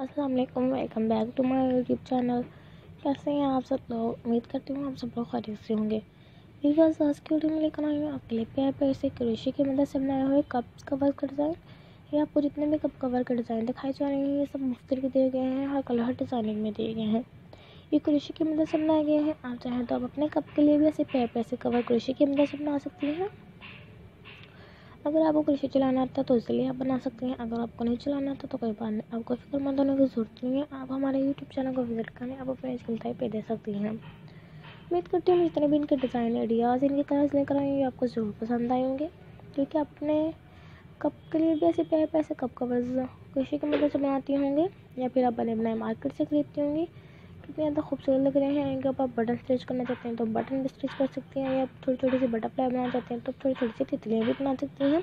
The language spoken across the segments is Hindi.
अस्सलाम वालेकुम back to my YouTube channel कैसे हैं आप सब लोग? उम्मीद करती हूँ आप सब लोग खरीद से होंगे। वीवर्स आज की वीडियो में लेकर आई हूँ आपके लिए प्यार प्यार से क्रोशी की मदद से बनाए हुए कप्स कवर का डिज़ाइन ये आपको जितने भी कप कवर के डिज़ाइन दिखाई जा रहे हैं, ये सब के दिए गए हैं, हर कलर हर डिज़ाइनिंग में दिए गए हैं। ये क्रोशी की मदद से बनाए गए हैं। आप चाहें तो आप अपने कप के लिए भी ऐसे प्यार प्यार से कवर क्रोशी की मदद से बना सकती हैं। अगर आपको कृषि चलाना आता है तो इसलिए आप बना सकते हैं। अगर आपको नहीं चलाना आता तो कोई बात नहीं। आपको फिक्रमंद होने की ज़रूरत नहीं है। आप हमारे यूट्यूब चैनल को विज़िट करें आप अपने चिंताएँ पे दे सकती हैं। उम्मीद करती हूँ जितने भी इनके डिज़ाइन आइडियाज़ इनके कलर्स लेकर आए ये आपको ज़रूर पसंद आए होंगे। क्योंकि अपने कप के लिए भी ऐसे प्यारे पैसे कप कवर्स कृषि की मदद से बनाती होंगे, या फिर आप बने बनाए मार्केट से खरीदती होंगी। कितने ज़्यादा खूबसूरत लग रहे हैं। इनके ऊपर बटन स्टिच करना चाहते हैं तो बटन भी स्टिच कर सकते हैं, या छोटी छोटी सी बटरफ्लाई बनाना चाहते हैं तो छोटी छोटी सी तितलियाँ भी बना सकती हैं।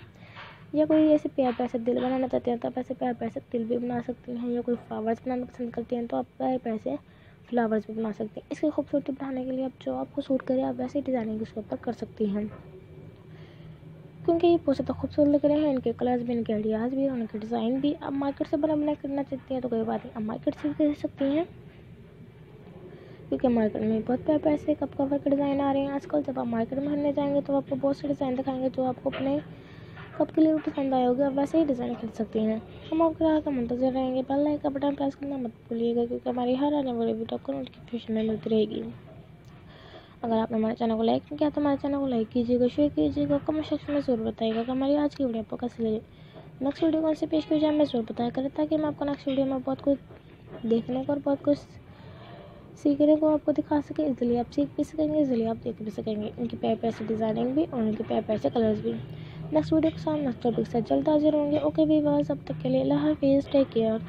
या कोई ऐसे प्यार पैसे दिल बनाना चाहते हैं तो आप ऐसे प्यार पैसे दिल भी बना सकती हैं, या कोई फ्लावर्स बनाना पसंद करती हैं तो आप प्यार पैसे फ्लावर्स भी बना सकते हैं। इसकी खूबसूरती बढ़ाने के लिए आप जो आपको सूट करें, आप वैसे डिज़ाइनिंग उसके ऊपर कर सकती हैं। क्योंकि ये बहुत ज़्यादा खूबसूरत लग रहे हैं, इनके कलर्स भी, इनके आइडियाज़ भी, उनके डिज़ाइन भी। आप मार्केट से बना बना करना चाहती हैं तो कोई बात नहीं, आप मार्केट से भी खरीद सकती हैं। क्योंकि मार्केट में बहुत प्यार पैसे कप कवर के डिज़ाइन आ रहे हैं। आजकल जब आप मार्केट में खरीदने जाएँगे तो आपको बहुत से डिज़ाइन दिखाएँगे जो आपको अपने कब के लिए पसंद आए होगा वैसे ही डिज़ाइन खरीद सकती हैं। हम आपके यहाँ का मंतजर रहेंगे। पहले लाइक का बटन प्रेस करना मत भूलिएगा क्योंकि हमारी हर आने वाली वीडियो आपको नोटिफिकेशन में मिलती रहेगी। अगर आपने हमारे चैनल को लाइक नहीं किया तो हमारे चैनल को लाइक कीजिएगा शेयर कीजिएगा कमेंट सेक्शन में ज़रूर बताइएगा कि हमारी आज की वीडियो आपको कैसी लगी। नेक्स्ट वीडियो कौन सी पेश की जाए मैं ज़रूर बताया करें ताकि मैं आपको नेक्स्ट वीडियो में बहुत कुछ देखने को और बहुत कुछ सीखने को आपको दिखा सके इसलिए आप सीख भी सकेंगे इसलिए आप देख भी सकेंगे। उनके पैर पैर से डिज़ाइनिंग भी और उनके पैर पैर से कलर्स भी। नेक्स्ट वीडियो के साथ नेक्स्ट टॉपिक से जल्द हाजिर होंगे। ओके वीवर्स अब तक के लिए अल्लाह हाफिज़ टेक केयर